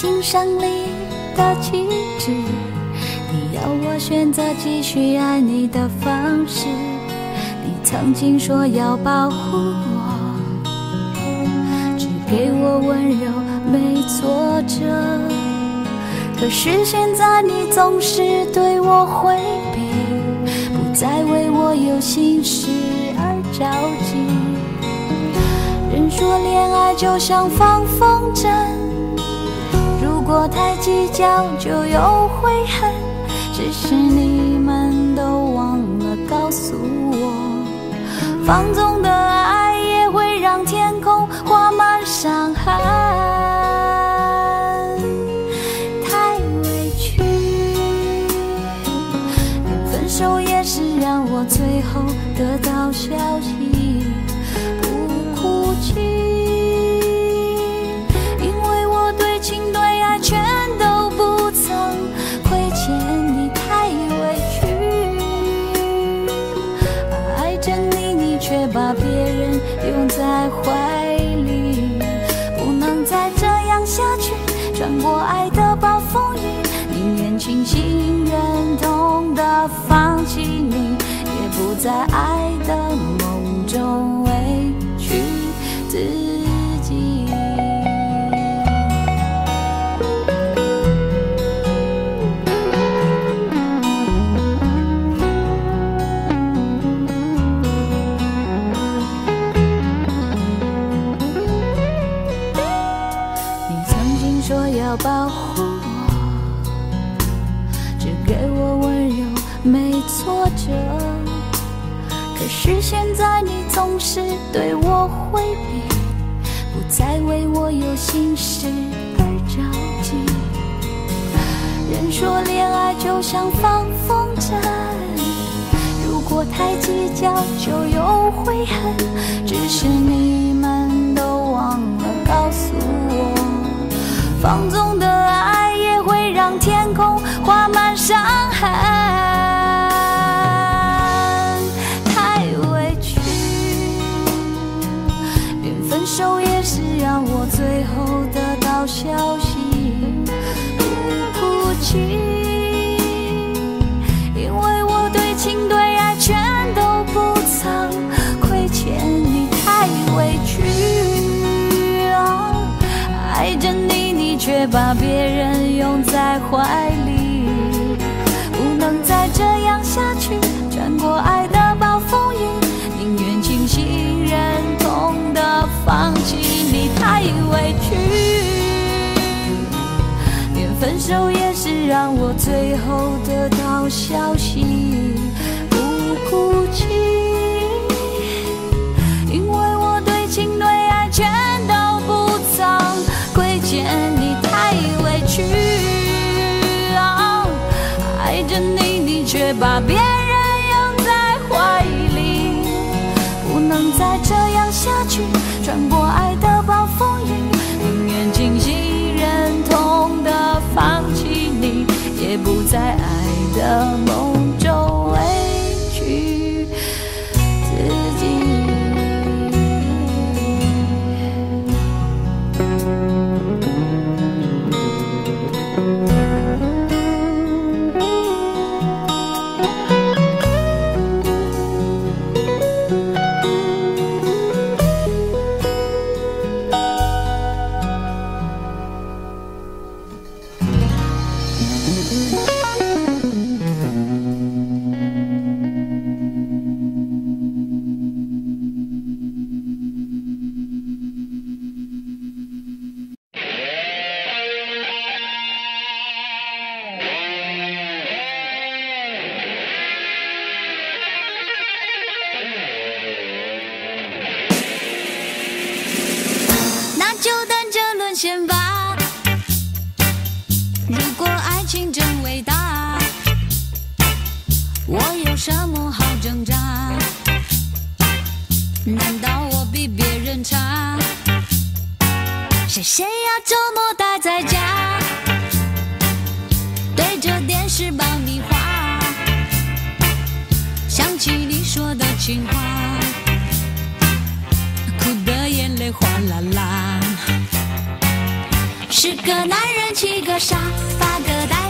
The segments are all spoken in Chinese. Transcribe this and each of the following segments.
情胜利的旗帜。你要我选择继续爱你的方式。你曾经说要保护我，只给我温柔，没挫折。可是现在你总是对我回避，不再为我有心事而着急。人说恋爱就像放风筝，如果太计较就有悔恨。只是你们都忘了告诉我，放纵在爱对我回避，不再为我有心事而着急。人说恋爱就像放风筝，如果太计较就有悔恨。只是你们都忘了告诉我，放纵的爱也会让天空画满伤痕。消息，不哭泣，因为我对情对爱全都不曾亏欠你，太委屈。爱着你，你却把别人拥在怀里，不能再这样下去，穿过爱的暴风雨。宁愿清醒，忍痛的放弃你太委屈，分手也是让我最后得到消息，不哭泣，因为我对情对爱全都不曾亏欠你太委屈，爱着你，你却把别人拥在怀里，不能再这样下去。穿过爱的也不再爱的梦。是谁要周末待在家？对着电视爆米花想起你说的情话。哭的眼泪哗啦啦。十个男人七个傻八个呆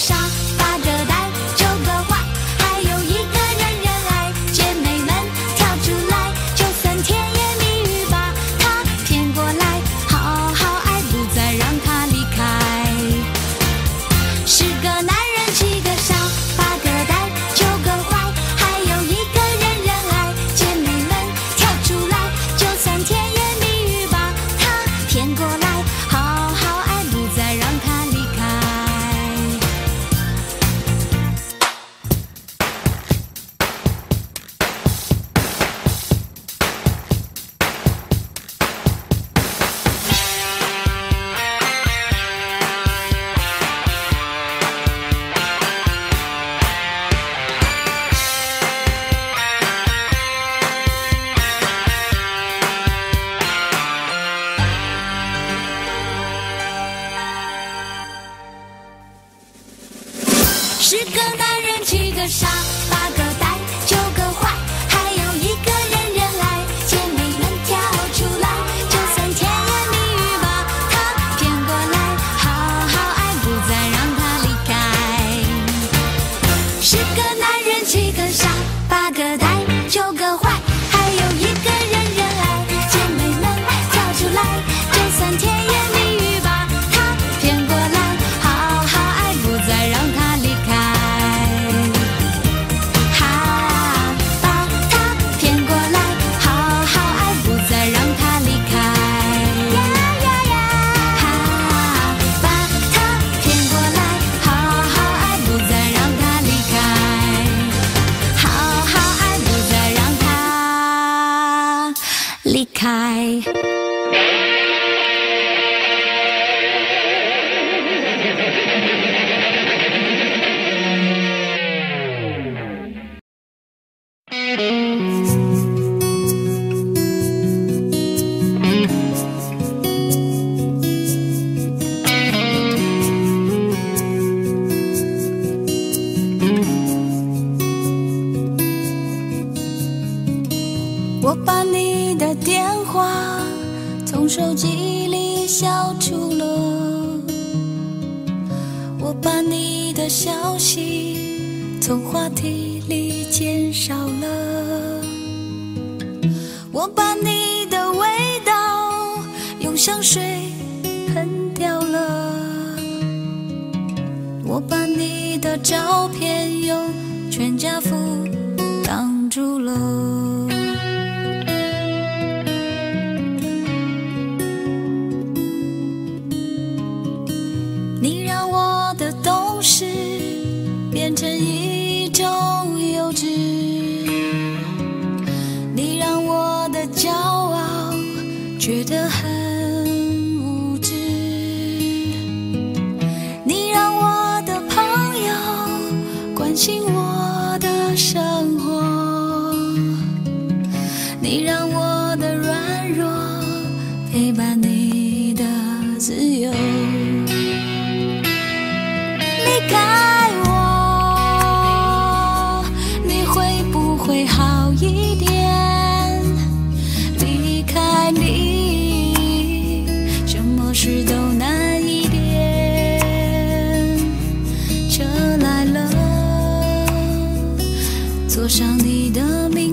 人上你的名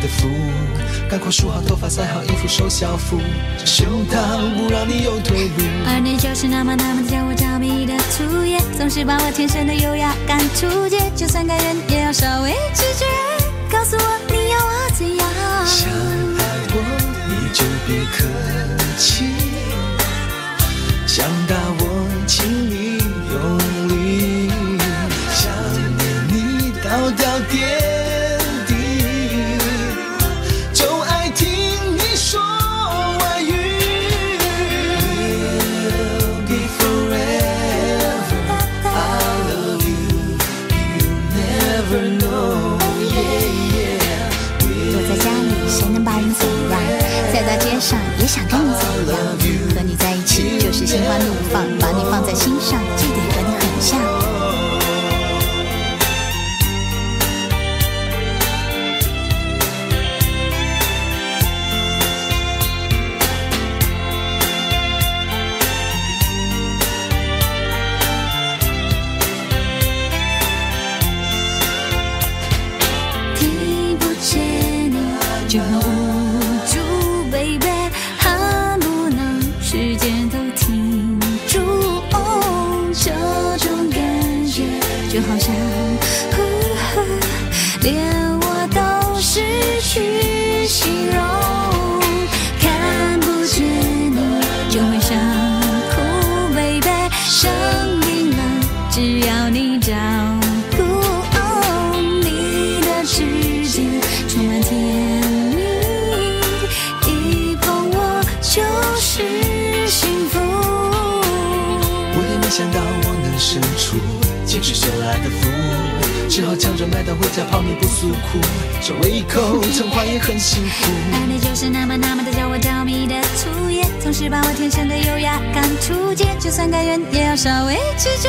的福，赶快梳好头发，塞好衣服，收校服。这胸膛不让你有退路。而你就是那么那么叫我着迷的毒液，总是把我天生的优雅赶出界。就算感人，也要稍微拒绝。告诉我你要我怎样？想爱我，你就别客气。着麦当回家泡面不诉苦，这胃口，晨跑也很幸福。爱你就是那么那么的叫我着迷的粗野，总是把我天生的优雅赶出街，就算甘愿，也要稍微拒绝。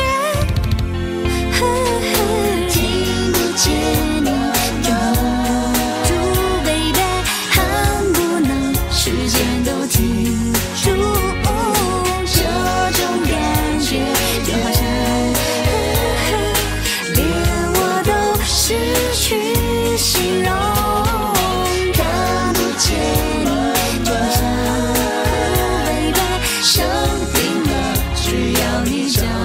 John.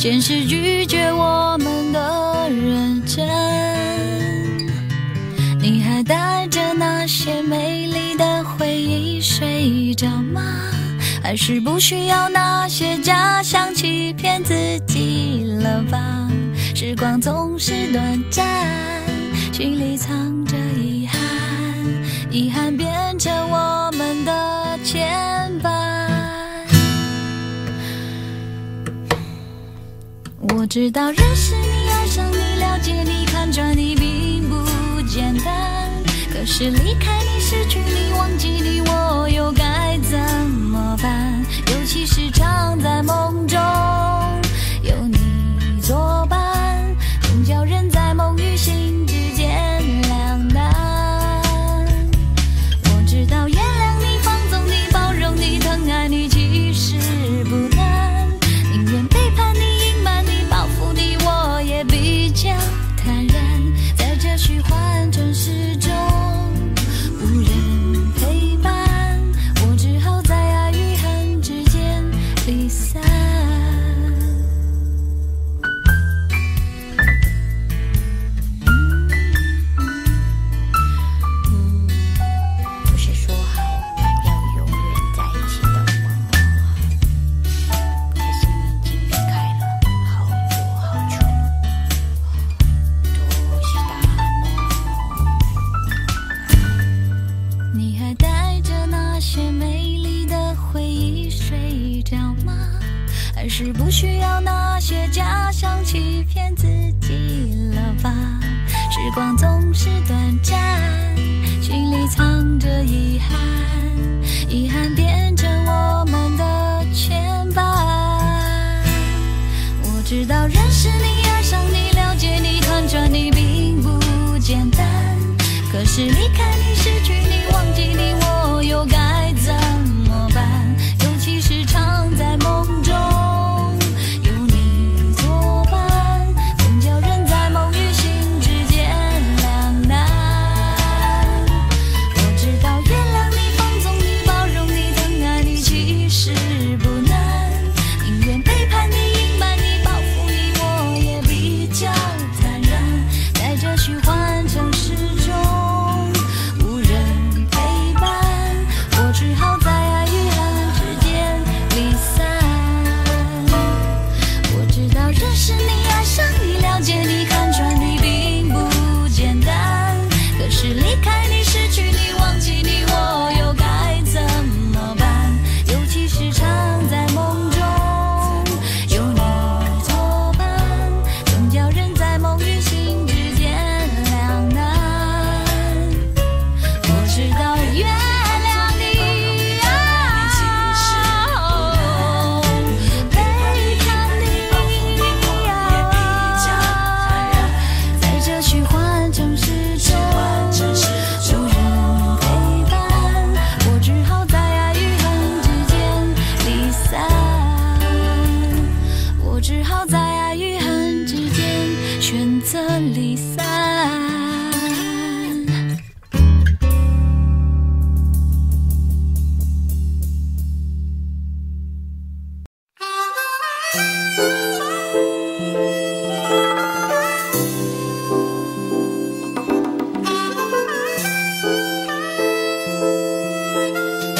真是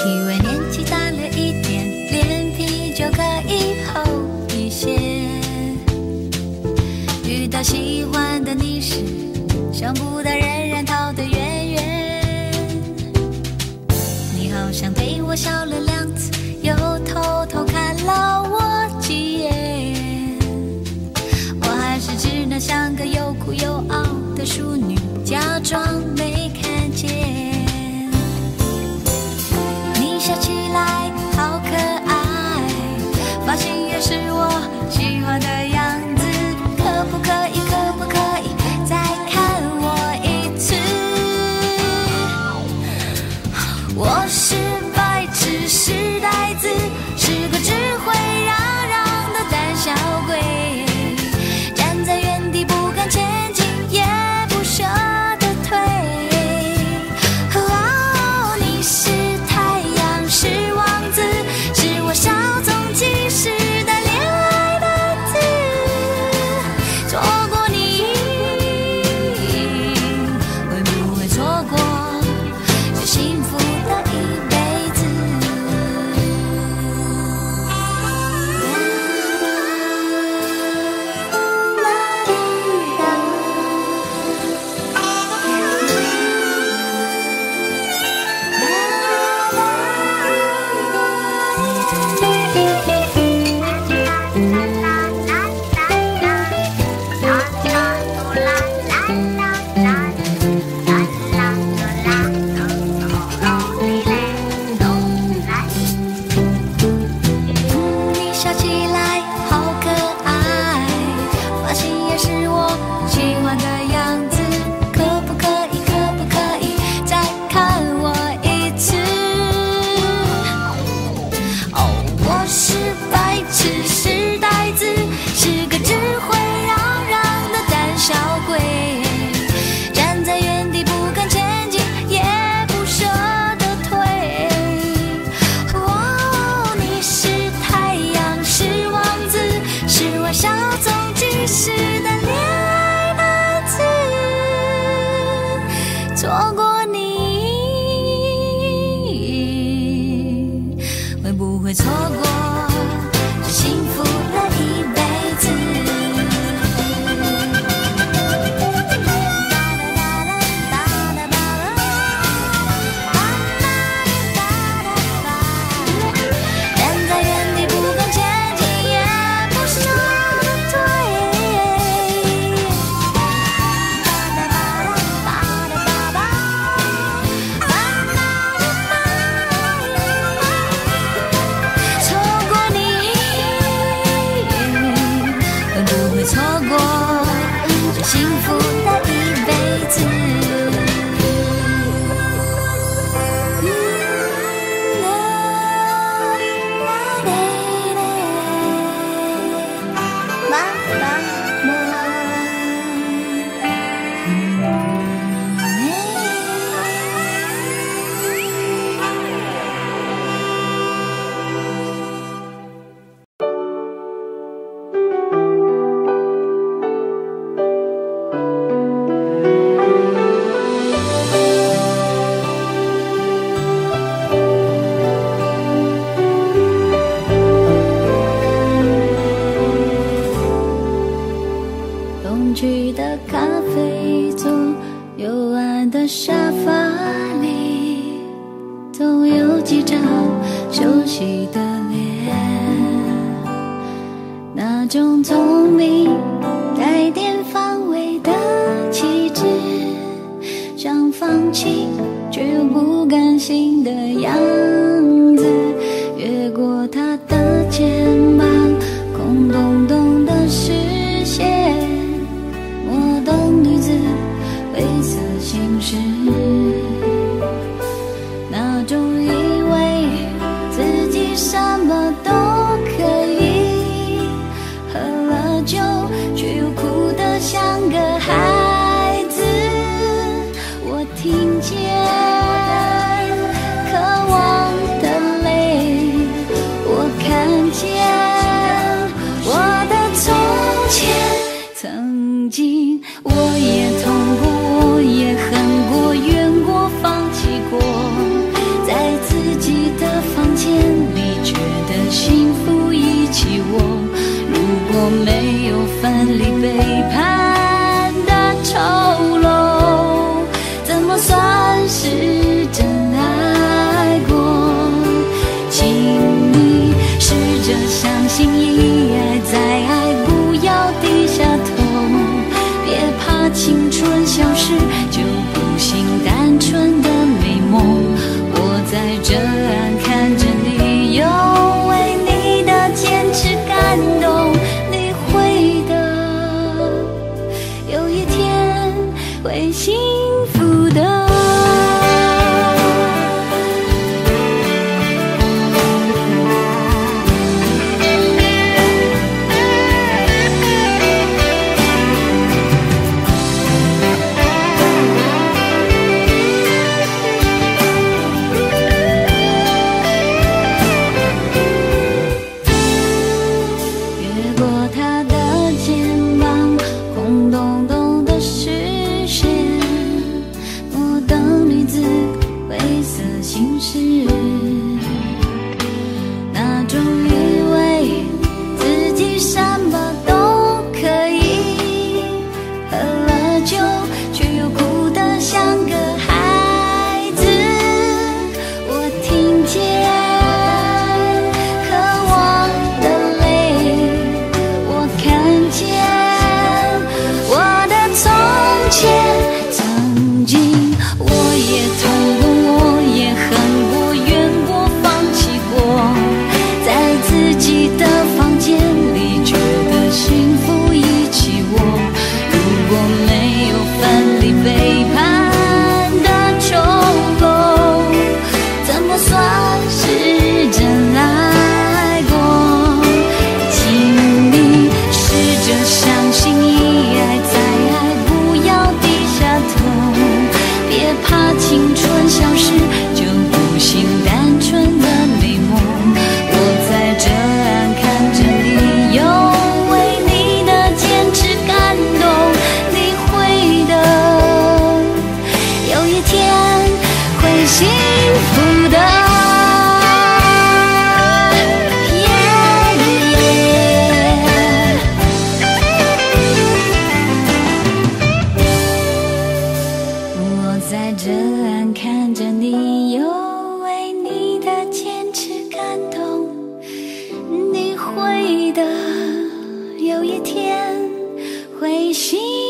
以为年纪大了一点脸皮就可以厚一些遇到喜欢的你时想不到仍然逃得远远你好像对我笑了两次又相信会幸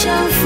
相逢。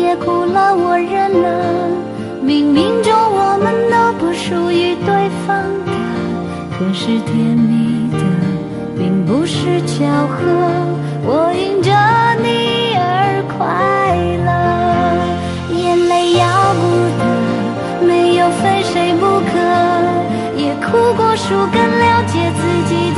也哭了我认了冥冥中我们都不属于对方的可是甜蜜的并不是巧合我因着你而快乐。眼泪要不得没有非谁不可？也哭过输根了解自己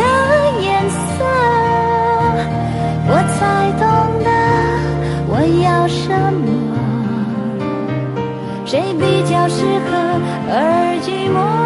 比较适合而寂寞